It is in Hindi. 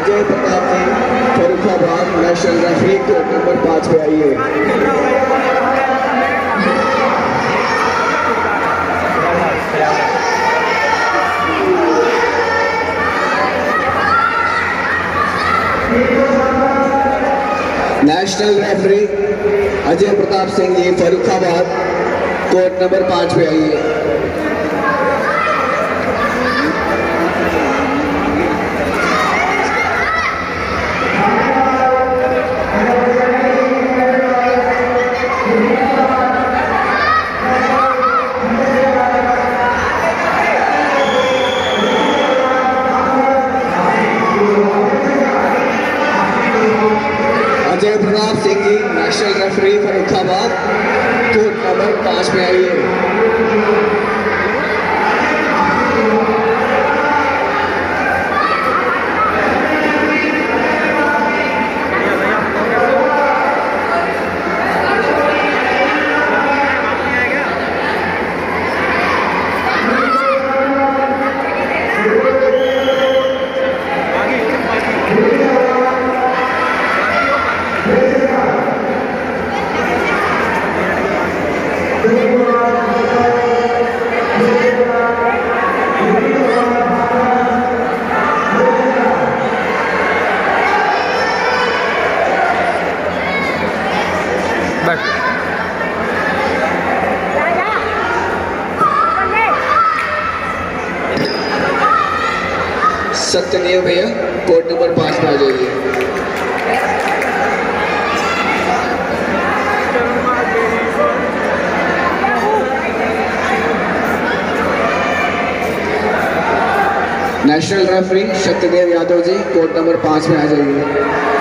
Ajay Pratap ji Farrukhabad national referee court number पाँच पे आइए। National referee Ajay Pratap Singh ji, Farrukhabad court number पाँच पे आइए। Ajay Pratap Singh ji national referee Farrukhabad court number पाँच में आइए। सत्यदेव भैया। कोर्ट नंबर पाँच में आ जाइए। National referee Satyadev Yadav ji, court number पाँच में आ जाइए।